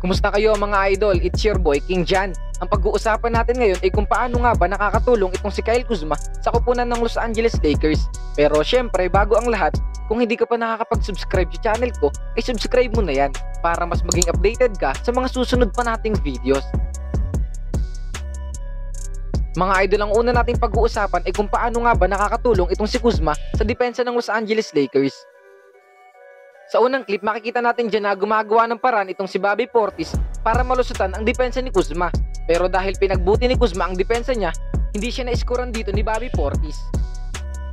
Kumusta kayo mga idol? It's your boy King Jan. Ang pag-uusapan natin ngayon ay kung paano nga ba nakakatulong itong si Kyle Kuzma sa kupunan ng Los Angeles Lakers. Pero syempre, bago ang lahat, kung hindi ka pa nakakapag-subscribe sa channel ko, ay subscribe mo na yan para mas maging updated ka sa mga susunod pa nating videos. Mga idol, ang una nating pag-uusapan ay kung paano nga ba nakakatulong itong si Kuzma sa depensa ng Los Angeles Lakers. Sa unang clip, makikita natin dyan na gumagawa ng paraan itong si Bobby Portis para malusutan ang depensa ni Kuzma. Pero dahil pinagbuti ni Kuzma ang depensa niya, hindi siya na-scorean dito ni Bobby Portis.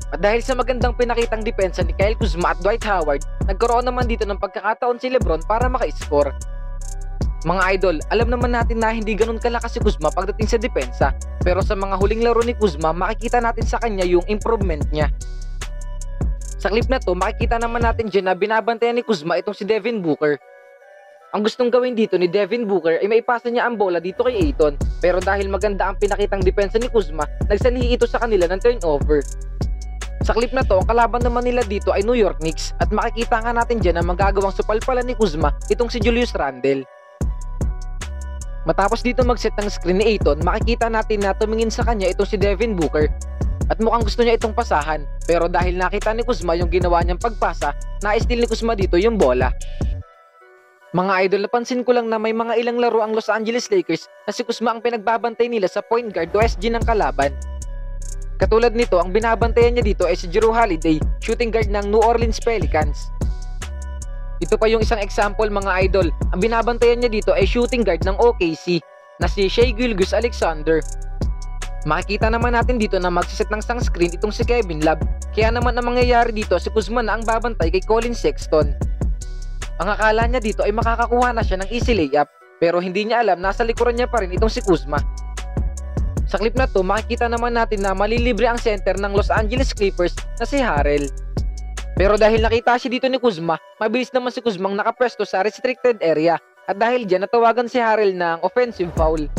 At dahil sa magandang pinakitang depensa ni Kyle Kuzma at Dwight Howard, nagkaroon naman dito ng pagkakataon si Lebron para maka-score. Mga idol, alam naman natin na hindi ganun kalakas si Kuzma pagdating sa depensa. Pero sa mga huling laro ni Kuzma, makikita natin sa kanya yung improvement niya. Sa clip na to, makikita naman natin dyan na binabantayan ni Kuzma itong si Devin Booker. Ang gustong gawin dito ni Devin Booker ay maipasa niya ang bola dito kay Aiton. Pero dahil maganda ang pinakitang depensa ni Kuzma, nagsanhi ito sa kanila ng turnover. Sa clip na to, ang kalaban naman nila dito ay New York Knicks at makikita nga natin dyan na magagawang supalpala ni Kuzma itong si Julius Randle. Matapos dito mag-set ng screen ni Aiton, makikita natin na tumingin sa kanya itong si Devin Booker at mukhang gusto niya itong pasahan. Pero dahil nakita ni Kuzma yung ginawa niyang pagpasa, na-steal ni Kuzma dito yung bola. Mga idol, napansin ko lang na may mga ilang laro ang Los Angeles Lakers na si Kuzma ang pinagbabantay nila sa point guard o SG ng kalaban. Katulad nito, ang binabantayan niya dito ay si Jrue Holiday, shooting guard ng New Orleans Pelicans. Ito pa yung isang example mga idol, ang binabantayan niya dito ay shooting guard ng OKC na si Shea Gilgus Alexander Makikita naman natin dito na magsiset ng sunscreen itong si Kevin Love. Kaya naman ang mangyayari dito si Kuzma na ang babantay kay Colin Sexton. Ang akala niya dito ay makakakuha na siya ng easy layup pero hindi niya alam nasa likuran niya pa rin itong si Kuzma. Sa clip na to makikita naman natin na malilibre ang center ng Los Angeles Clippers na si Harrell. Pero dahil nakita siya dito ni Kuzma, mabilis naman si Kuzmang nakapwesto sa restricted area at dahil dyan natawagan si Harrell ng offensive foul.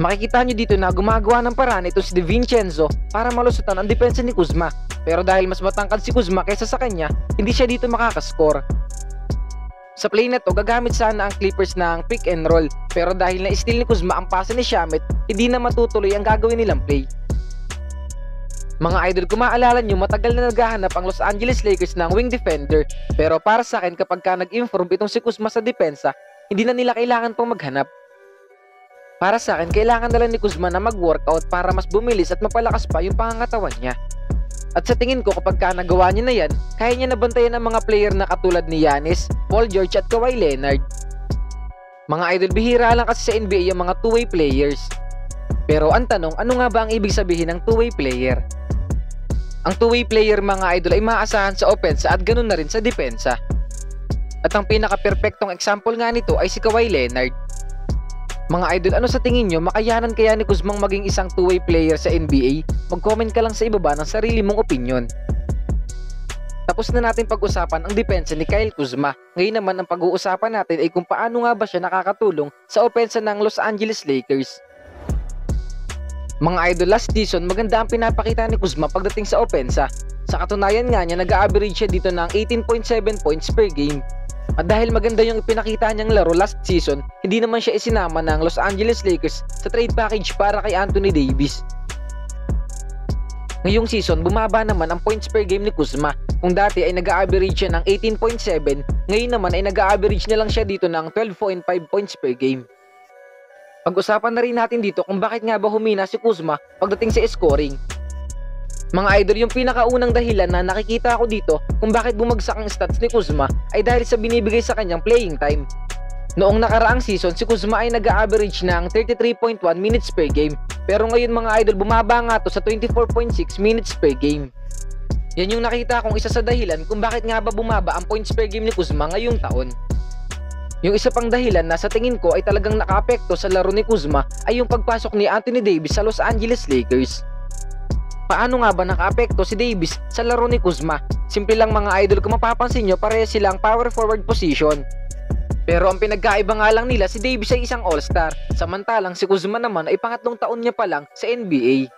Makikita nyo dito na gumagawa ng paraan ito si DiVincenzo para malusutan ang depensa ni Kuzma. Pero dahil mas matangkad si Kuzma kaysa sa kanya, hindi siya dito makakascore. Sa play na to, gagamit sana ang Clippers ng pick and roll. Pero dahil na-steal ni Kuzma ang pasa ni Shamet, hindi na matutuloy ang gagawin nilang play. Mga idol, kung maalala nyo, matagal na naghahanap ang Los Angeles Lakers ng wing defender. Pero para sa akin, kapag ka nag-improve itong si Kuzma sa depensa, hindi na nila kailangan pang maghanap. Para sa akin, kailangan na lang ni Kuzma na mag-workout para mas bumilis at mapalakas pa yung pangangatawan niya. At sa tingin ko kapag ka nagawa niya na yan, kaya niya nabantayan ang mga player na katulad ni Yanis, Paul George at Kawhi Leonard. Mga idol, bihira lang kasi sa NBA yung mga two-way players. Pero ang tanong, ano nga ba ang ibig sabihin ng two-way player? Ang two-way player mga idol ay maaasahan sa offense at ganun na rin sa depensa. At ang pinaka-perfectong example nga nito ay si Kawhi Leonard. Mga idol, ano sa tingin nyo, makayanan kaya ni Kuzmang maging isang two-way player sa NBA? Mag-comment ka lang sa ibaba ng sarili mong opinion. Tapos na natin pag-usapan ang depensa ni Kyle Kuzma. Ngayon naman ang pag-uusapan natin ay kung paano nga ba siya nakakatulong sa opensa ng Los Angeles Lakers. Mga idol, last season maganda ang pinapakita ni Kuzma pagdating sa opensa. Sa katunayan nga niya, nag-average siya dito ng 18.7 points per game at dahil maganda yung ipinakita niyang laro last season, hindi naman siya isinama ng Los Angeles Lakers sa trade package para kay Anthony Davis. Ngayong season, bumaba naman ang points per game ni Kuzma. Kung dati ay nag-average siya ng 18.7, ngayon naman ay nag-average na lang siya dito ng 12.5 points per game. Pag-usapan na rin natin dito kung bakit nga ba humina si Kuzma pagdating sa scoring. Mga idol, yung pinakaunang dahilan na nakikita ko dito kung bakit bumagsak ang stats ni Kuzma ay dahil sa binibigay sa kanyang playing time. Noong nakaraang season, si Kuzma ay nag-average ng 33.1 minutes per game. Pero ngayon mga idol, bumaba nga to sa 24.6 minutes per game. Yan yung nakita kong isa sa dahilan kung bakit nga ba bumaba ang points per game ni Kuzma ngayong taon. Yung isa pang dahilan na sa tingin ko ay talagang nakaapekto sa laro ni Kuzma ay yung pagpasok ni Anthony Davis sa Los Angeles Lakers. Paano nga ba nakaapekto si Davis sa laro ni Kuzma? Simple lang mga idol kung mapapansin nyo pareho silang power forward position. Pero ang pinagkaiba nga lang nila si Davis ay isang all-star, samantalang si Kuzma naman ay pangatlong taon niya pa lang sa NBA.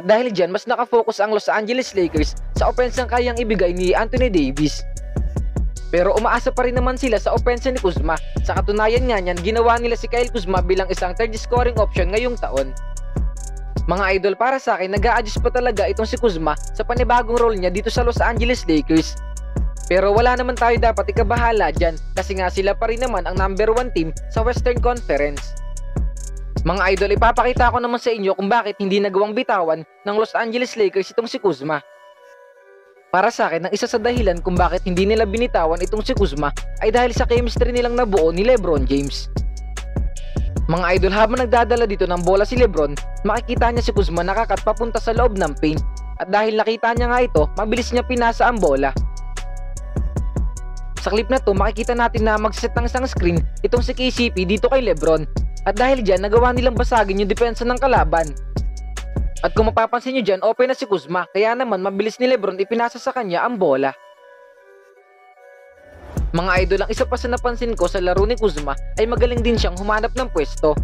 At dahil dyan, mas nakafocus ang Los Angeles Lakers sa offense ang kayang ibigay ni Anthony Davis. Pero umaasa pa rin naman sila sa opensa ni Kuzma. Sa katunayan nga niyan, ginawa nila si Kyle Kuzma bilang isang third scoring option ngayong taon. Mga idol para sa akin, nag adjust pa talaga itong si Kuzma sa panibagong role niya dito sa Los Angeles Lakers. Pero wala naman tayo dapat ikabahala dyan kasi nga sila pa rin naman ang number 1 team sa Western Conference. Mga idol, ipapakita ko naman sa inyo kung bakit hindi nagawang bitawan ng Los Angeles Lakers itong si Kuzma. Para sa akin, ang isa sa dahilan kung bakit hindi nila binitawan itong si Kuzma ay dahil sa chemistry nilang nabuo ni Lebron James. Mga idol, habang nagdadala dito ng bola si Lebron, makikita niya si Kuzma nakakat papunta sa loob ng paint. At dahil nakita niya nga ito, mabilis niya pinasa ang bola. Sa clip na to, makikita natin na mag-set ng isang screen itong si KCP dito kay Lebron. At dahil dyan, nagawa nilang basagin yung depensa ng kalaban. At kung mapapansin nyo dyan, open na si Kuzma, kaya naman mabilis ni Lebron ipinasa sa kanya ang bola. Mga idol, ang isa pa sa napansin ko sa laro ni Kuzma ay magaling din siyang humanap ng pwesto.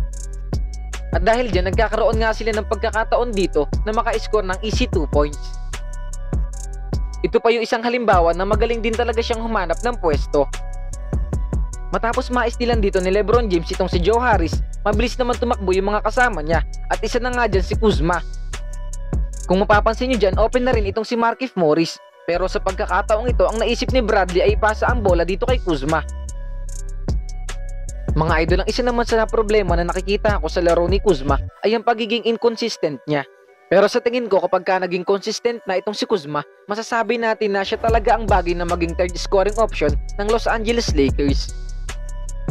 At dahil dyan, nagkakaroon nga sila ng pagkakataon dito na maka-score ng easy 2 points. Ito pa yung isang halimbawa na magaling din talaga siyang humanap ng pwesto. Matapos maistilan dito ni Lebron James itong si Joe Harris, mabilis naman tumakbo yung mga kasama niya at isa na nga dyan si Kuzma. Kung mapapansin nyo dyan, open na rin itong si Markif Morris. Pero sa pagkakataong ito, ang naisip ni Bradley ay ipasa ang bola dito kay Kuzma. Mga idol, ang isa naman sa problema na nakikita ko sa laro ni Kuzma ay ang pagiging inconsistent niya. Pero sa tingin ko kapag ka naging consistent na itong si Kuzma, masasabi natin na siya talaga ang bagay na maging third scoring option ng Los Angeles Lakers.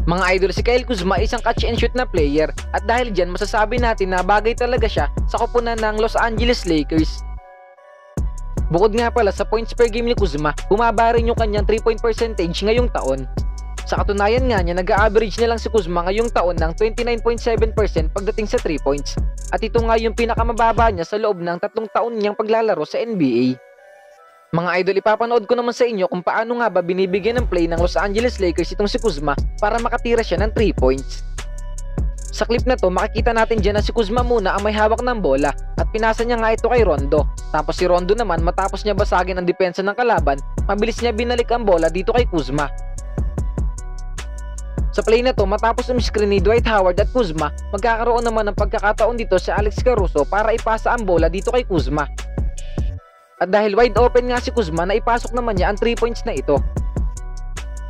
Mga idol, si Kyle Kuzma ay isang catch and shoot na player at dahil dyan masasabi natin na bagay talaga siya sa koponan ng Los Angeles Lakers. Bukod nga pala sa points per game ni Kuzma, bumaba rin yung kanyang 3 point percentage ngayong taon. Sa katunayan nga niya, nag-average na lang si Kuzma ngayong taon ng 29.7% pagdating sa 3 points. At ito nga yung pinakamababa niya sa loob ng tatlong taon niyang paglalaro sa NBA. Mga idol, ipapanood ko naman sa inyo kung paano nga ba binibigyan ng play ng Los Angeles Lakers itong si Kuzma para makatira siya ng 3 points. Sa clip na to, makikita natin dyan na si Kuzma muna ang may hawak ng bola at pinasa niya nga ito kay Rondo. Tapos si Rondo naman matapos niya basagin ang depensa ng kalaban, mabilis niya binalik ang bola dito kay Kuzma. Sa play na to, matapos ang screen ni Dwight Howard at Kuzma, magkakaroon naman ng pagkakataon dito si Alex Caruso para ipasa ang bola dito kay Kuzma. At dahil wide open nga si Kuzma, na ipasok naman niya ang 3 points na ito.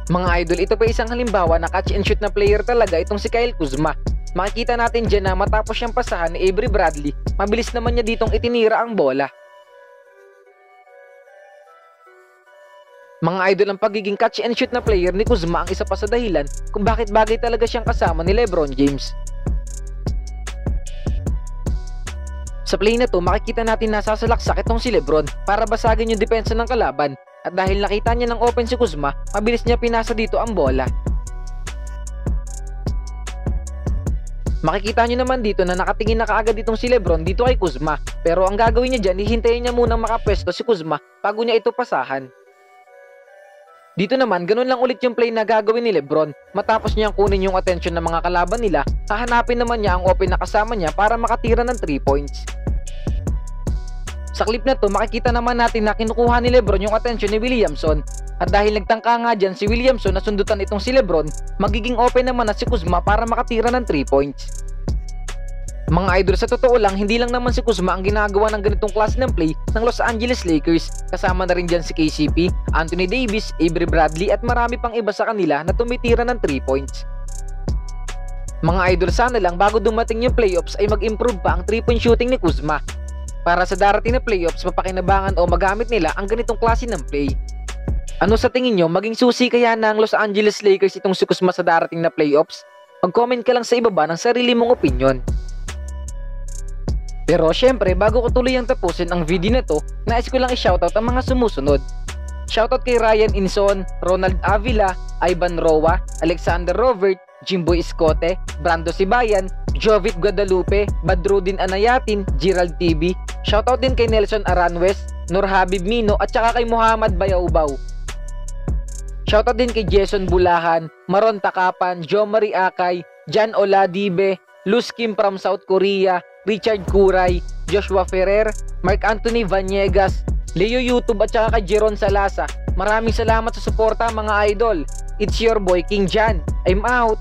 Mga idol, ito pa isang halimbawa na catch and shoot na player talaga itong si Kyle Kuzma. Makikita natin dyan na matapos siyang pasahan ni Avery Bradley, mabilis naman niya ditong itinira ang bola. Mga idol ang pagiging catch and shoot na player ni Kuzma ang isa pa sa dahilan kung bakit bagay talaga siyang kasama ni Lebron James. Sa play na to, makikita natin na sasalaksak itong si Lebron para basagin yung depensa ng kalaban at dahil nakita niya ng open si Kuzma, mabilis niya pinasa dito ang bola. Makikita nyo naman dito na nakatingin na kaagad itong si Lebron dito kay Kuzma pero ang gagawin niya dyan, hihintayin niya munang makapwesto si Kuzma bago niya ito pasahan. Dito naman, ganun lang ulit yung play na gagawin ni Lebron. Matapos niyang kunin yung attention ng mga kalaban nila, hahanapin naman niya ang open na kasama niya para makatira ng 3 points. Sa clip na to, makikita naman natin na kinukuha ni Lebron yung attention ni Williamson. At dahil nagtangka nga dyan si Williamson na sundutan itong si Lebron, magiging open naman na si Kuzma para makatira ng 3 points. Mga idol, sa totoo lang, hindi lang naman si Kuzma ang ginagawa ng ganitong klase ng play ng Los Angeles Lakers. Kasama na rin dyan si KCP, Anthony Davis, Avery Bradley at marami pang iba sa kanila na tumitira ng 3 points. Mga idol, sana lang bago dumating yung playoffs ay mag-improve pa ang 3 point shooting ni Kuzma. Para sa darating na playoffs, mapakinabangan o magamit nila ang ganitong klase ng play. Ano sa tingin nyo, maging susi kaya ng Los Angeles Lakers itong si Kuzma sa darating na playoffs? Mag-comment ka lang sa ibaba ng sarili mong opinion. Pero syempre, bago ko tuloy ang tapusin ang video na to, nais ko lang i-shoutout ang mga sumusunod. Shoutout kay Ryan Inson, Ronald Avila, Ivan Roa, Alexander Robert, Jimboy Escote, Brando Sibayan, Jovit Guadalupe, Badrudin Anayatin, Gerald TV. Shoutout din kay Nelson Aranwes, Nur Habib Mino at saka kay Muhammad Bayaubaw. Shoutout din kay Jason Bulahan, Maron Takapan, Jo Marie Akay, Jan Oladibe, Luz Kim from South Korea, Richard Kuray, Joshua Ferrer, Mark Anthony Vaniegas, Leo YouTube at saka kay Jeron Salasa. Maraming salamat sa suporta mga idol. It's your boy King Jan. I'm out.